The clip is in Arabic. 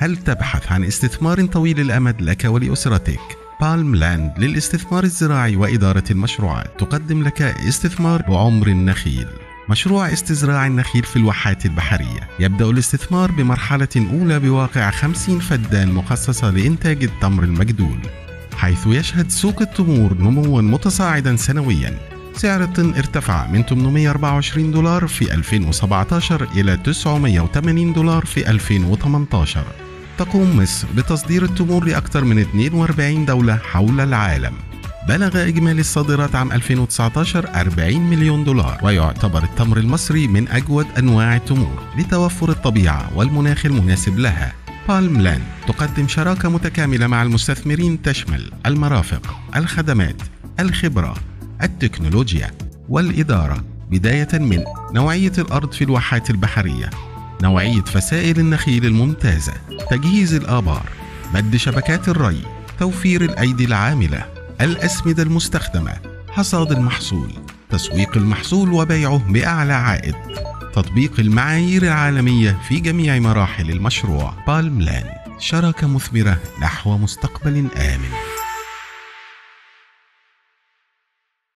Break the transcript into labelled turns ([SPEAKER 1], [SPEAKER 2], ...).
[SPEAKER 1] هل تبحث عن استثمار طويل الأمد لك ولأسرتك؟ بالم لاند للاستثمار الزراعي وإدارة المشروعات. تقدم لك استثمار بعمر النخيل مشروع استزراع النخيل في الواحات البحرية. يبدأ الاستثمار بمرحلة أولى بواقع 50 فدان مخصصة لإنتاج التمر المجدول حيث يشهد سوق التمور نموا متصاعدا سنويا. سعر الطن ارتفع من 824 دولار في 2017 إلى 980 دولار في 2018 تقوم مصر بتصدير التمور لأكثر من 42 دولة حول العالم. بلغ إجمالي الصادرات عام 2019 40 مليون دولار ويعتبر التمر المصري من أجود أنواع التمور لتوفر الطبيعة والمناخ المناسب لها. بالم لاند تقدم شراكة متكاملة مع المستثمرين تشمل المرافق، الخدمات، الخبرة، التكنولوجيا والإدارة بداية من نوعية الأرض في الواحات البحرية. نوعية فسائل النخيل الممتازة تجهيز الآبار مد شبكات الري توفير الأيدي العاملة الأسمدة المستخدمة حصاد المحصول تسويق المحصول وبيعه بأعلى عائد تطبيق المعايير العالمية في جميع مراحل المشروع بالم لاند شراكة مثمرة نحو مستقبل آمن.